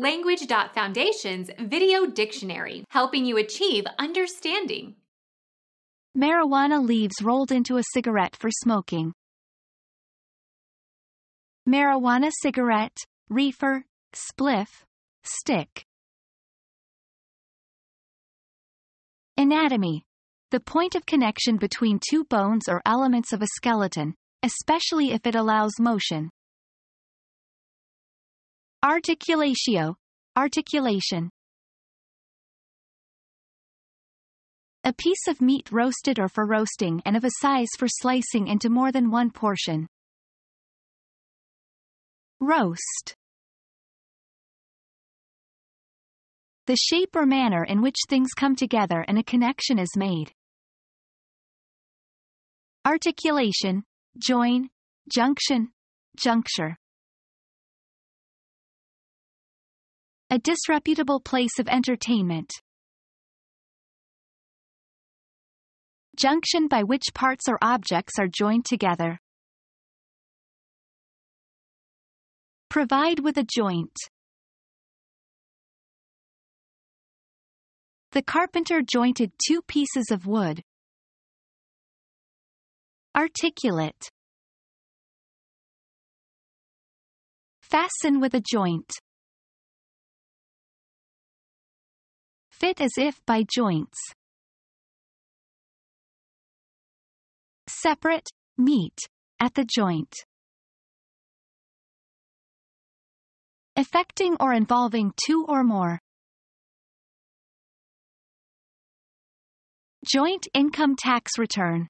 Language.Foundation's Video Dictionary, helping you achieve understanding. Marijuana leaves rolled into a cigarette for smoking. Marijuana cigarette, reefer, spliff, stick. Anatomy. The point of connection between two bones or elements of a skeleton, especially if it allows motion. Articulatio. Articulation. A piece of meat roasted or for roasting and of a size for slicing into more than one portion. Roast. The shape or manner in which things come together and a connection is made. Articulation, join, junction, juncture. A disreputable place of entertainment. Junction by which parts or objects are joined together. Provide with a joint. The carpenter jointed two pieces of wood. Articulate. Fasten with a joint. Fit as if by joints. Separate, meat, at the joint. Affecting or involving two or more. Joint income tax return.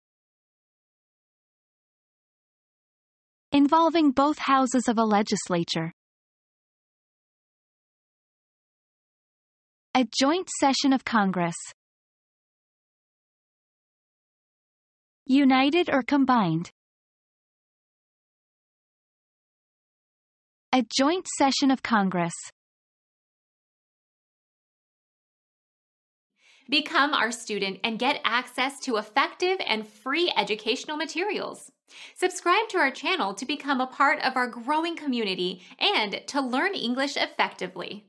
Involving both houses of a legislature. A joint session of Congress. United or combined. A joint session of Congress. Become our student and get access to effective and free educational materials. Subscribe to our channel to become a part of our growing community and to learn English effectively.